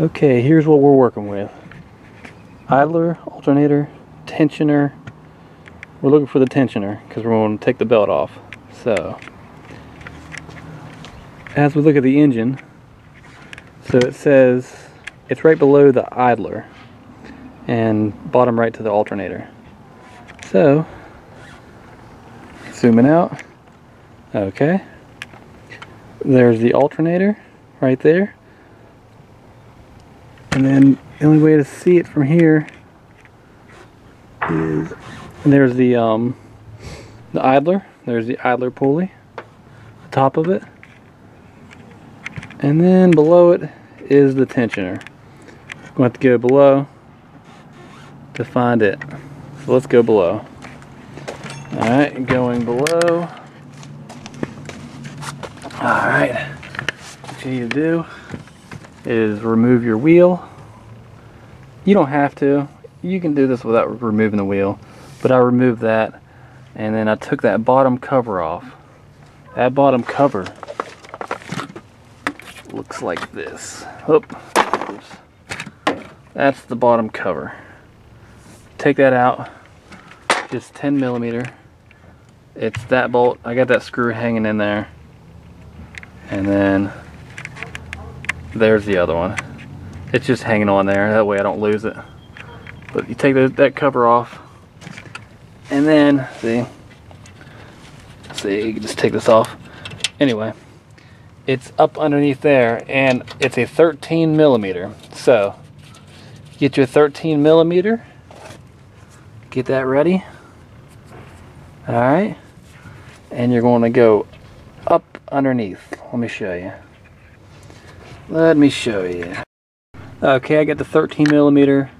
Okay, here's what we're working with. Idler, alternator, tensioner. We're looking for the tensioner because we're going to take the belt off. So, as we look at the engine, so it says it's right below the idler and bottom right to the alternator. So, zooming out. Okay. There's the alternator right there. And then the only way to see it from here is there's the um the idler. There's the idler pulley. The top of it. And then below it is the tensioner. We'll have to go below to find it. So let's go below. Alright, going below. Alright. What you need to do is remove your wheel. You don't have to. You can do this without removing the wheel. But I removed that and then I took that bottom cover off. That bottom cover looks like this. Oop. Oops. That's the bottom cover. Take that out. Just 10 millimeter. It's that bolt. I got that screw hanging in there. And then there's the other one. It's just hanging on there. That way I don't lose it. But you take the, that cover off. And then, see, see, you can just take this off. Anyway, it's up underneath there and it's a 13 millimeter. So, get your 13 millimeter. Get that ready. All right. And you're going to go up underneath. Let me show you. Let me show you. Okay, I got the 13 millimeter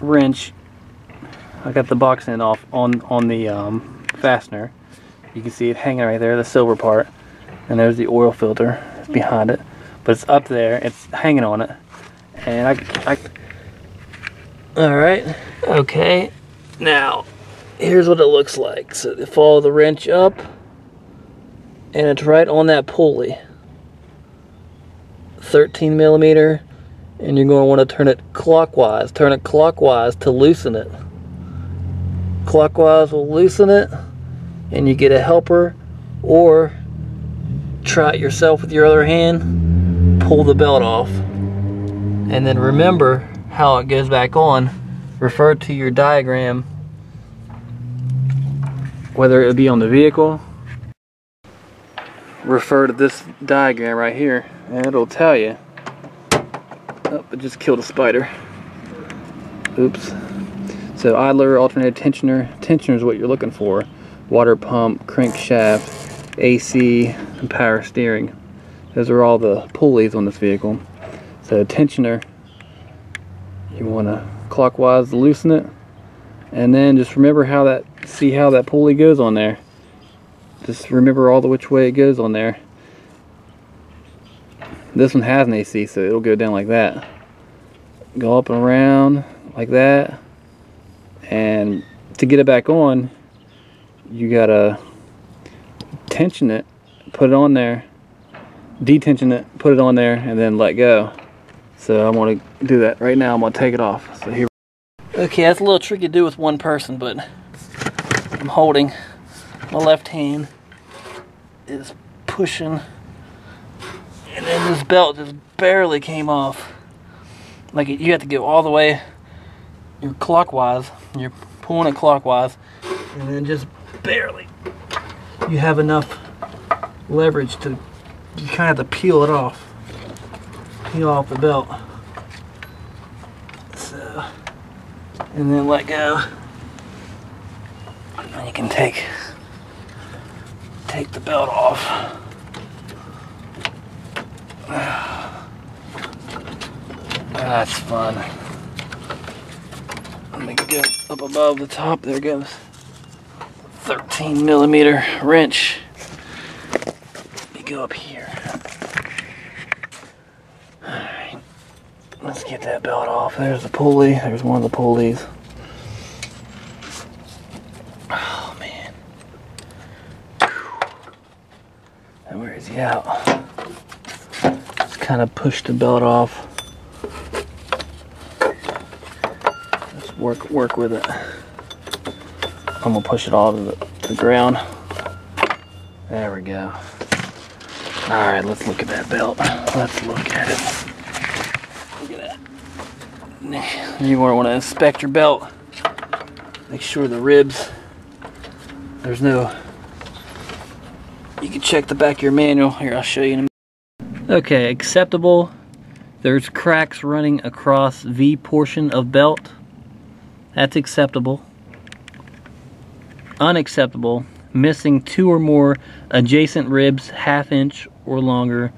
wrench. I got the box end off on on the um, fastener. You can see it hanging right there, the silver part, and there's the oil filter behind it. But it's up there. It's hanging on it, and I. I all right. Okay. Now, here's what it looks like. So follow the wrench up, and it's right on that pulley. 13 millimeter and you're going to want to turn it clockwise. Turn it clockwise to loosen it. Clockwise will loosen it, and you get a helper, or try it yourself with your other hand. Pull the belt off, and then remember how it goes back on. Refer to your diagram, whether it be on the vehicle. Refer to this diagram right here, and it'll tell you Oh, it just killed a spider. Oops. So idler, alternator, tensioner. Tensioner is what you're looking for. Water pump, crankshaft, AC, and power steering. Those are all the pulleys on this vehicle. So tensioner, you want to clockwise loosen it. And then just remember how that, see how that pulley goes on there. Just remember all the which way it goes on there. This one has an AC, so it'll go down like that. Go up and around like that. And to get it back on, you gotta tension it, put it on there, detension it, put it on there, and then let go. So I'm gonna do that right now. I'm gonna take it off. So here. Okay, that's a little tricky to do with one person, but I'm holding my left hand is pushing and then this belt just barely came off. Like you have to go all the way, you're clockwise, you're pulling it clockwise, and then just barely you have enough leverage to, you kind of have to peel it off. Peel off the belt. So, and then let go. And you can take, take the belt off. That's fun. Let me get up above the top. There goes 13 millimeter wrench. Let me go up here. Alright. Let's get that belt off. There's the pulley. There's one of the pulleys. crazy out. Just kind of push the belt off. Just work work with it. I'm gonna push it all to the, to the ground. There we go. All right, let's look at that belt. Let's look at it. Look at that. You want to inspect your belt. Make sure the ribs, there's no you can check the back of your manual. Here, I'll show you in a minute. Okay, acceptable. There's cracks running across V portion of belt. That's acceptable. Unacceptable. Missing two or more adjacent ribs, half inch or longer,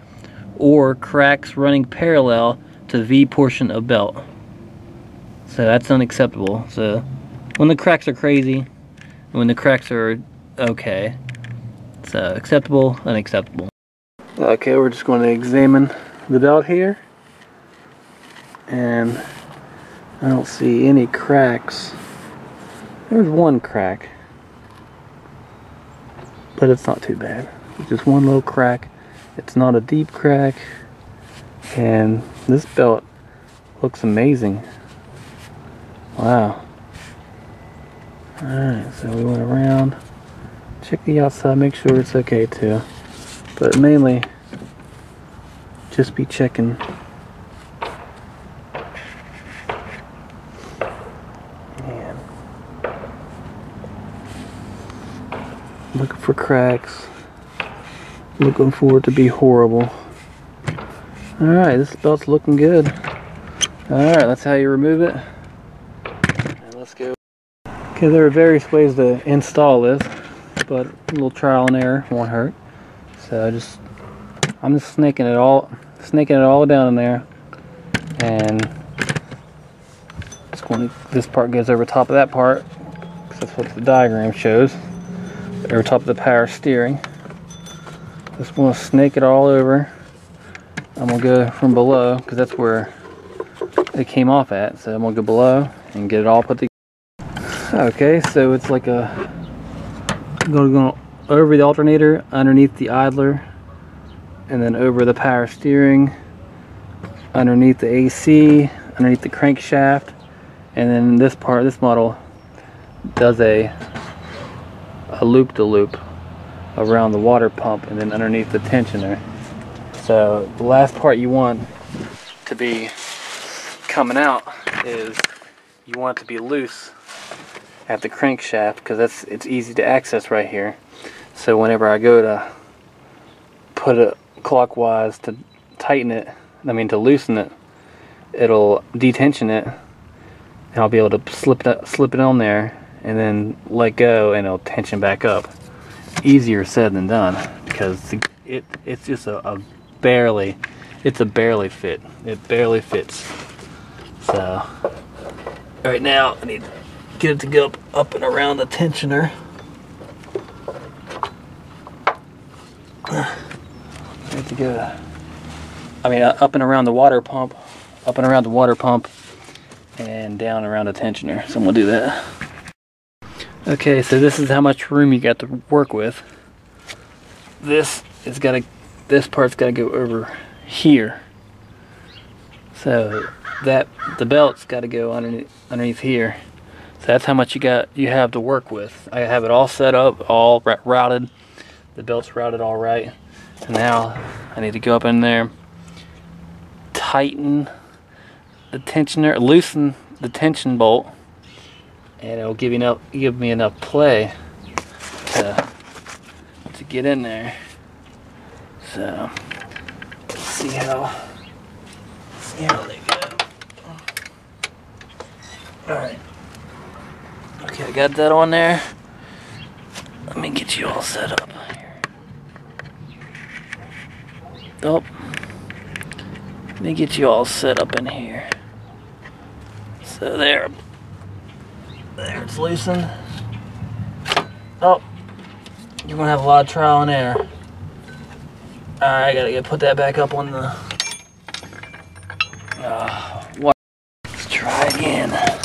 or cracks running parallel to V portion of belt. So that's unacceptable. So when the cracks are crazy, when the cracks are okay. So uh, acceptable, unacceptable. Okay, we're just going to examine the belt here. And I don't see any cracks. There's one crack. But it's not too bad. It's just one little crack. It's not a deep crack. And this belt looks amazing. Wow. Alright, so we went around. Check the outside, make sure it's okay too. But mainly, just be checking Man. Looking for cracks. Looking for it to be horrible. Alright, this belt's looking good. Alright, that's how you remove it. And let's go. Okay, there are various ways to install this, but a little trial and error won't hurt. So I just, I'm just snaking it all, snaking it all down in there, and going this part goes over top of that part, 'cause that's what the diagram shows, over top of the power steering. Just want to snake it all over. I'm gonna go from below because that's where it came off at. So I'm gonna go below and get it all put together. Okay, so it's like a I'm gonna go over the alternator, underneath the idler, and then over the power steering, underneath the AC, underneath the crankshaft, and then this part, this model does a a loop to loop around the water pump and then underneath the tensioner. So the last part you want to be coming out is you want it to be loose at the crankshaft because that's it's easy to access right here. So whenever I go to put it clockwise to tighten it, I mean to loosen it, it'll detension it and I'll be able to slip it slip it on there and then let go and it'll tension back up. Easier said than done because it it's just a, a barely it's a barely fit. It barely fits. So right now I need get it to go up, up and around the tensioner. I need to go I mean uh, up and around the water pump, up and around the water pump and down around the tensioner. So I'm gonna do that. Okay, so this is how much room you got to work with. This is gotta, this part's gotta go over here. So that the belt's got to go underneath underneath here. That's how much you got you have to work with. I have it all set up, all routed. The belt's routed all right. Now I need to go up in there, tighten the tensioner, loosen the tension bolt and it'll give you enough give me enough play to to get in there. So see how see how they go. Alright. Okay, I got that on there. Let me get you all set up. Oh. Let me get you all set up in here. So there. There, it's loosened. Oh, you're gonna have a lot of trial and error. All right, I gotta get put that back up on the. Uh, what? Let's try again.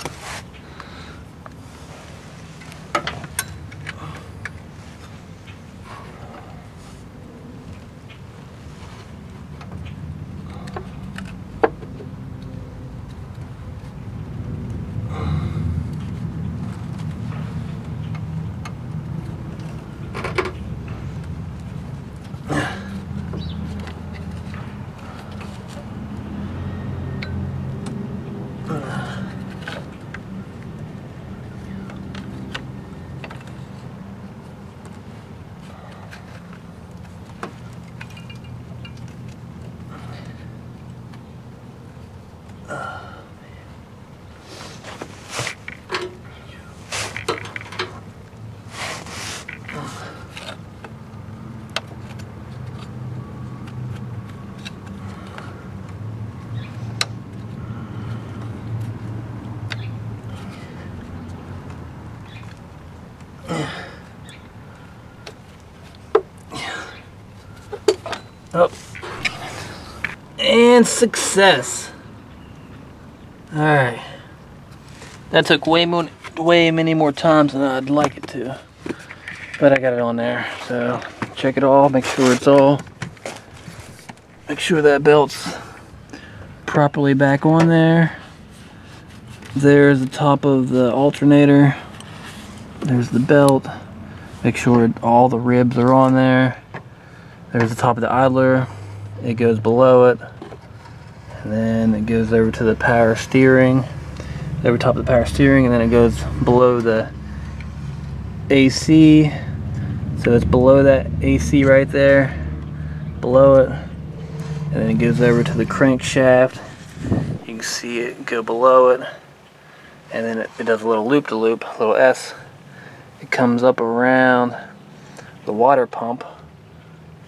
And success. Alright. That took way more, way many more times than I'd like it to. But I got it on there. So check it all, make sure it's all, make sure that belt's properly back on there. There's the top of the alternator. There's the belt. Make sure all the ribs are on there. There's the top of the idler. It goes below it. And then it goes over to the power steering. Over top of the power steering and then it goes below the AC. So it's below that AC right there. Below it. And then it goes over to the crankshaft. You can see it go below it. And then it, it does a little loop-to-loop, -loop, little S it comes up around the water pump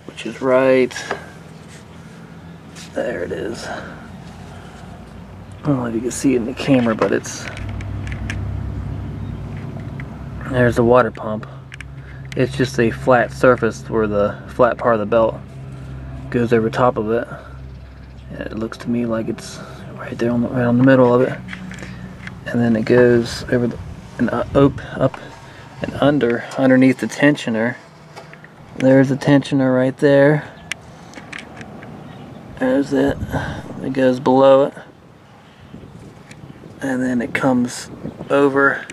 which is right there it is I don't know if you can see it in the camera but it's there's the water pump. It's just a flat surface where the flat part of the belt goes over top of it. And it looks to me like it's right there on the, right on the middle of it. And then it goes over the, and up, up and under underneath the tensioner. There's the tensioner right there. There's it. It goes below it and then it comes over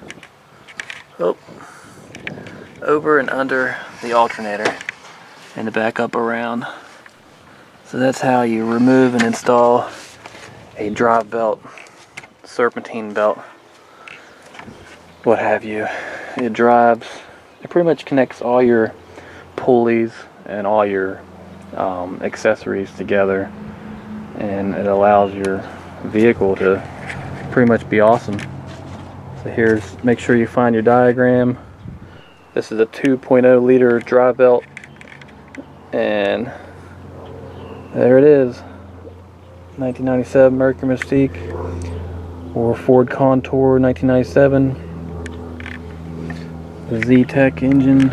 oh, over and under the alternator and to back up around. So that's how you remove and install a drive belt serpentine belt what have you. It drives, it pretty much connects all your pulleys and all your um, accessories together. And it allows your vehicle to pretty much be awesome. So here's, make sure you find your diagram. This is a 2.0 liter drive belt and there it is 1997 Mercury Mystique or Ford Contour 1997 the Zetec engine.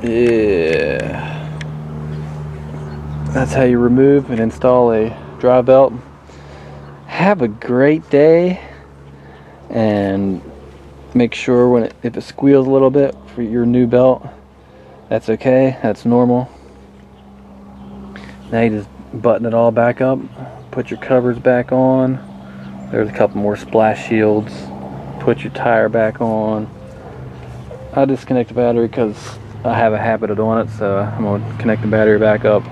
Yeah. That's how you remove and install a drive belt. Have a great day and make sure when it, if it squeals a little bit for your new belt, that's okay, that's normal. Now you just button it all back up, put your covers back on. There's a couple more splash shields put your tire back on. I disconnect the battery because I have a habit of doing it, so I'm gonna connect the battery back up.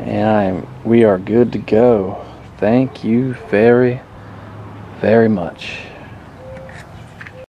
And I'm, we are good to go. Thank you very, very much.